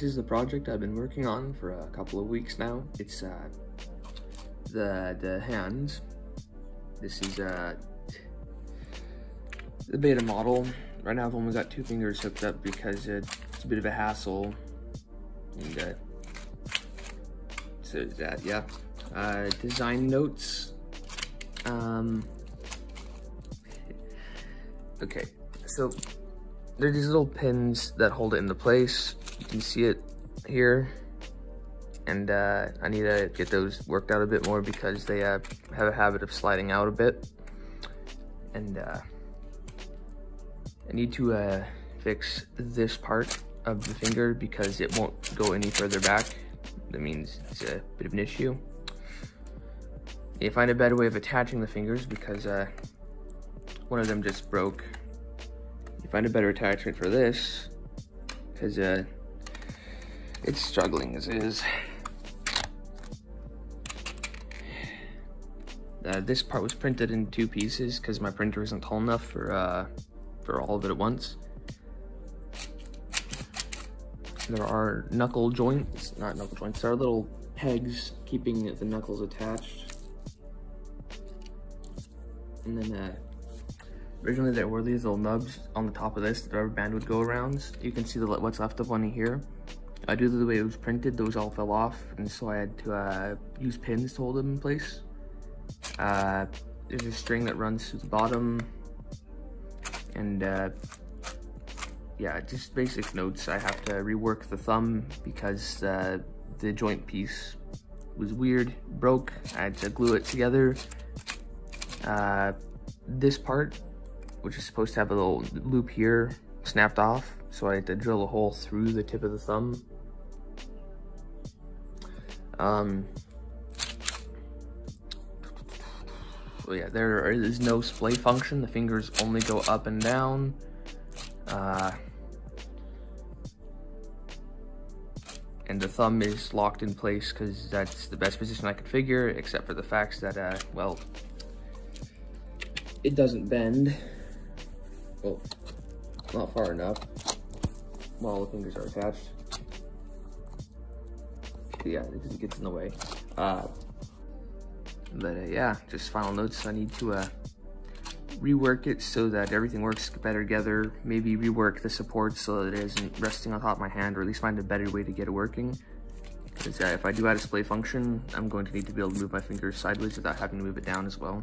this is the project I've been working on for a couple of weeks now. It's uh, the the hands. This is uh, the beta model. Right now I've only got two fingers hooked up because it's a bit of a hassle. And uh, so that, yeah. Uh, design notes. Um, okay, so there are these little pins that hold it into place. You can see it here. And uh, I need to get those worked out a bit more because they uh, have a habit of sliding out a bit. And uh, I need to uh, fix this part of the finger because it won't go any further back. That means it's a bit of an issue. You find a better way of attaching the fingers because uh, one of them just broke. You find a better attachment for this because uh, it's struggling as is. Uh, this part was printed in two pieces because my printer isn't tall enough for uh, for all of it at once. There are knuckle joints, not knuckle joints, there are little pegs keeping the knuckles attached. And then uh, originally there were these little nubs on the top of this that rubber band would go around. You can see the, what's left of one here. Due to the way it was printed, those all fell off, and so I had to uh, use pins to hold them in place. Uh, there's a string that runs through the bottom, and uh, yeah, just basic notes. I have to rework the thumb because uh, the joint piece was weird, broke. I had to glue it together. Uh, this part, which is supposed to have a little loop here, snapped off. So I had to drill a hole through the tip of the thumb. Um, so yeah, there is no splay function. The fingers only go up and down. Uh, and the thumb is locked in place because that's the best position I could figure, except for the fact that, uh, well, it doesn't bend. Well, not far enough while the fingers are attached. Yeah, it gets in the way. Uh, but uh, yeah, just final notes. I need to uh, rework it so that everything works better together. Maybe rework the support so that it isn't resting on top of my hand, or at least find a better way to get it working. Because uh, if I do add a display function, I'm going to need to be able to move my fingers sideways without having to move it down as well.